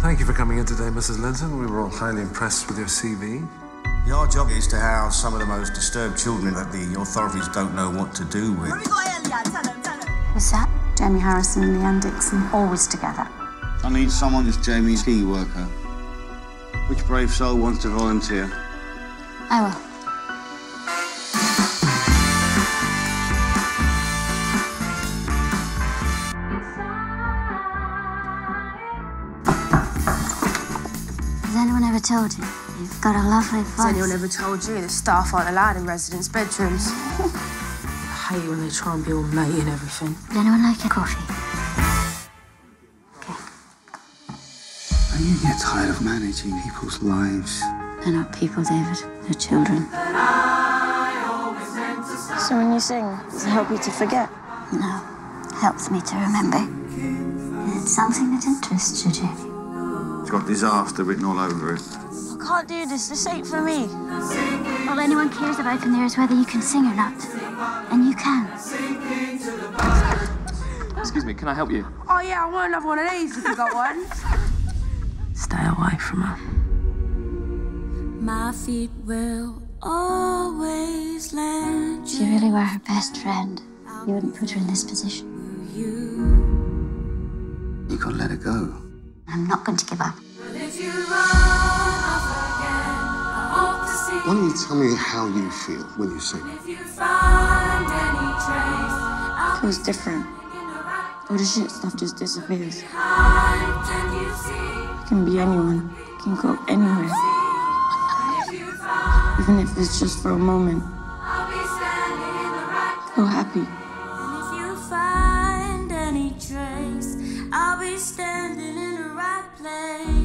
Thank you for coming in today, Mrs. Linton. We were all highly impressed with your CV. Your job is to house some of the most disturbed children that the authorities don't know what to do with. Who's that? Jamie Harrison and Leanne Dixon, always together. I need someone who's Jamie's key worker. Which brave soul wants to volunteer? I will. Has anyone ever told you you've got a lovely voice? Has anyone ever told you the staff aren't allowed in residents' bedrooms? I hate when they try and be all matey and everything. Would anyone like a coffee? And you get tired of managing people's lives. They're not people, David. They're children. So when you sing, does it help you to forget? No, helps me to remember. It's something that interests you, Jamie. It's got disaster written all over it. I can't do this. This ain't for me. All anyone cares about in there is whether you can sing or not. And you can. Excuse me, can I help you? Oh, yeah, I want another one of these if you got one. Stay away from her. My feet will always land If you really were her best friend, you wouldn't put her in this position. You gotta let her go. I'm not going to give up. Why don't you tell me how you feel when you sing? It feels different. All the shit stuff just disappears. It can be anyone. It can go anywhere. Even if it's just for a moment. I'll be standing in the rack. Feel happy. Place.